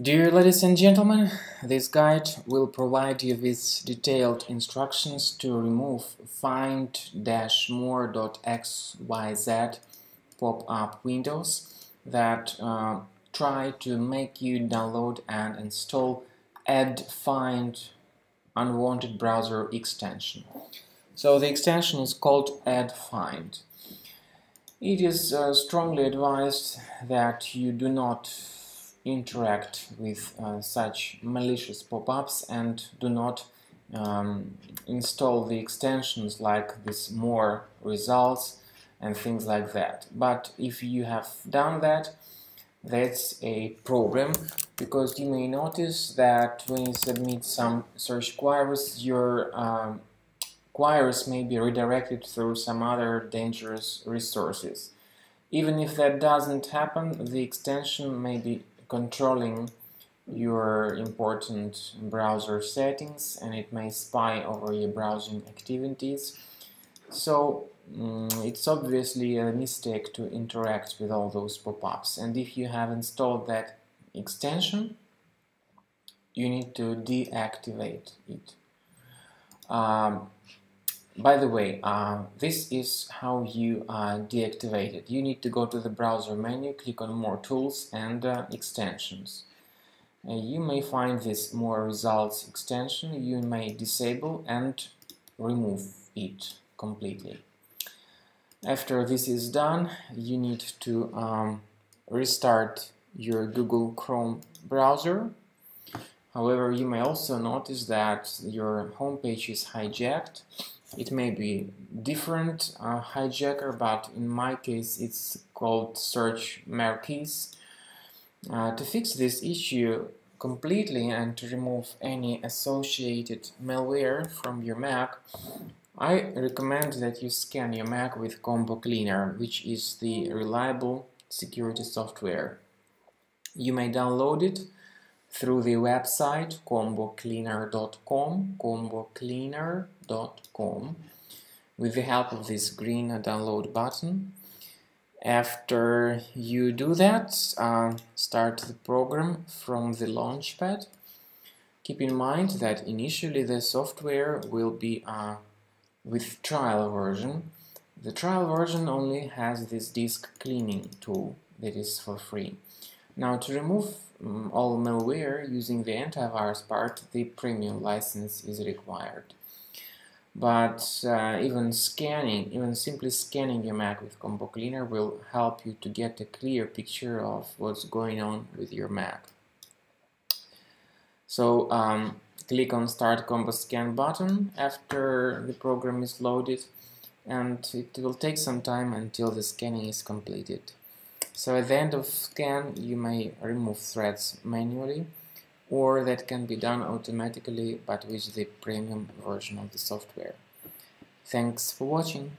Dear ladies and gentlemen, this guide will provide you with detailed instructions to remove find-more.xyz pop-up windows that uh, try to make you download and install add find unwanted browser extension. So the extension is called add find. It is uh, strongly advised that you do not interact with uh, such malicious pop-ups and do not um, install the extensions like this more results and things like that. But if you have done that, that's a problem because you may notice that when you submit some search queries, your um, queries may be redirected through some other dangerous resources. Even if that doesn't happen, the extension may be controlling your important browser settings and it may spy over your browsing activities. So um, it's obviously a mistake to interact with all those pop-ups and if you have installed that extension you need to deactivate it. Um, by the way, uh, this is how you uh, deactivate it. You need to go to the browser menu, click on More Tools and uh, Extensions. Uh, you may find this More Results extension. You may disable and remove it completely. After this is done, you need to um, restart your Google Chrome browser. However, you may also notice that your home page is hijacked it may be different uh, hijacker, but in my case it's called search Marquis. Uh, to fix this issue completely and to remove any associated malware from your Mac, I recommend that you scan your Mac with Combo Cleaner, which is the reliable security software. You may download it through the website combocleaner.com, combocleaner.com, with the help of this green download button. After you do that, uh, start the program from the launchpad. Keep in mind that initially the software will be uh, with trial version. The trial version only has this disk cleaning tool that is for free. Now to remove um, all malware using the antivirus part, the premium license is required. But uh, even scanning, even simply scanning your Mac with Combo Cleaner will help you to get a clear picture of what's going on with your Mac. So um, click on Start Combo Scan button after the program is loaded and it will take some time until the scanning is completed. So at the end of scan you may remove threads manually or that can be done automatically but with the premium version of the software. Thanks for watching.